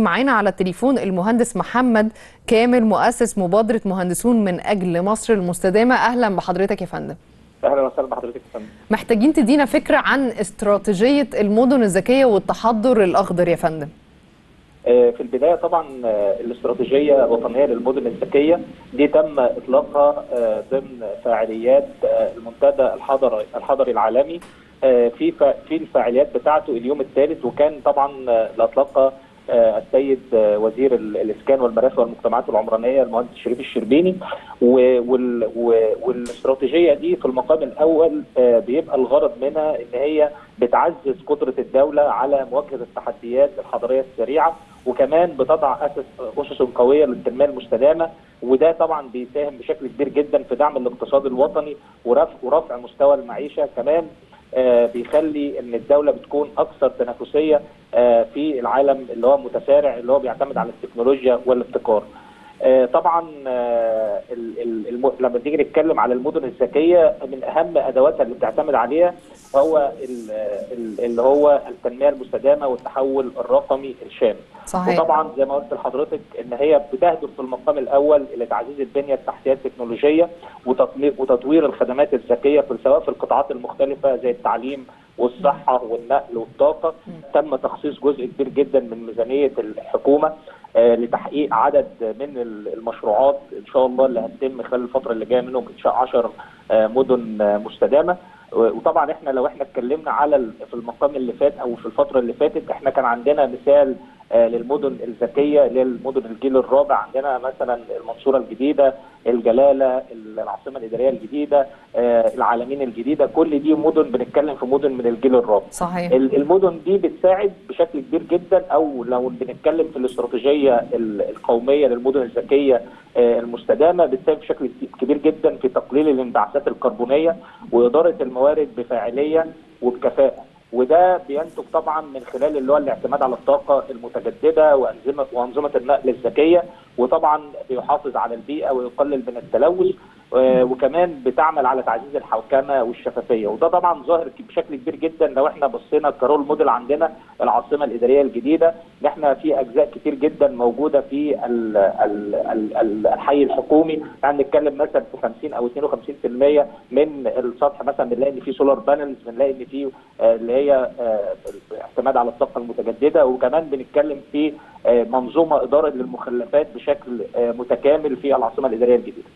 معانا على التليفون المهندس محمد كامل مؤسس مبادرة مهندسون من أجل مصر المستدامة. أهلا بحضرتك يا فندم. أهلا وسهلا بحضرتك يا فندم. محتاجين تدينا فكرة عن استراتيجية المدن الذكية والتحضر الأخضر يا فندم. آه، في البداية طبعا آه، الاستراتيجية الوطنية للمدن الذكية دي تم إطلاقها آه، ضمن فاعليات آه، المنتدى الحضري الحضري العالمي. في في الفاعليات بتاعته اليوم الثالث وكان طبعا آه، السيد آه، وزير ال- الإسكان والمرافق والمجتمعات العمرانية المهندس شريف الشربيني. والاستراتيجية دي في المقام الأول آه، بيبقى الغرض منها إن هي بتعزز قدرة الدولة على مواجهة التحديات الحضريه السريعة وكمان بتضع أسس أسس قوية للتنمية المستدامة. وده طبعا بيساهم بشكل كبير جدا في دعم الاقتصاد الوطني ورفع ورفع مستوى المعيشة كمان. آه، بيخلي إن الدولة بتكون أكثر تنافسية آه، في العالم اللي هو متسارع اللي هو بيعتمد على التكنولوجيا والابتكار. آه، طبعا آه، لما نيجي نتكلم على المدن الذكية من أهم أدواتها اللي بتعتمد عليها هو ال- ال- اللي هو التنمية المستدامة والتحول الرقمي الشامل. صحيح. وطبعا زي ما قلت لحضرتك إن هي بتهدف في المقام الأول إلى تعزيز البنية التحتية التكنولوجية وتطوير الخدمات الذكية في سواء في القطاعات المختلفة زي التعليم والصحة والنقل والطاقة. تم تخصيص جزء كبير جدا من ميزانية الحكومة آه، لتحقيق عدد من ال- المشروعات إن شاء الله اللي هتتم خلال الفترة اللي جاية منهم انشاء 10 آه، مدن آه، مستدامة. وطبعا إحنا لو إحنا اتكلمنا على في المقام اللي فات أو في الفترة اللي فاتت إحنا كان عندنا مثال للمدن الذكية المدن الجيل الرابع. عندنا مثلا المنصورة الجديدة الجلالة العاصمة الإدارية الجديدة آه، العالمين الجديدة. كل دي مدن بنتكلم في مدن من الجيل الرابع. صحيح. ال- المدن دي بتساعد بشكل كبير جدا أو لو بنتكلم في الاستراتيجية ال- القومية للمدن الذكية آه، المستدامة بتساعد بشكل كبير جدا في تقليل الانبعاثات الكربونية وإدارة الموارد بفاعلية وبكفاءة. وده بينتج طبعا من خلال اللي هو الاعتماد على الطاقة المتجددة وانظمه وأنظمة النقل الذكية وطبعا بيحافظ على البيئة ويقلل من التلوث. وكمان بتعمل على تعزيز الحوكمة والشفافية. وده طبعا ظاهر بشكل كبير جدا لو إحنا بصينا ك role model عندنا العاصمة الإدارية الجديدة. ان إحنا في أجزاء كتير جدا موجودة في ال- ال- ال- ال- الحي الحكومي. يعني نتكلم مثلا في 50 أو 52% من السطح. مثلا بنلاقي إن في solar panels بنلاقي إن في آه، اللي هي آه، اعتماد على الطاقة المتجددة. وكمان بنتكلم في آه، منظومة إدارة للمخلفات بشكل آه، متكامل في العاصمة الإدارية الجديدة.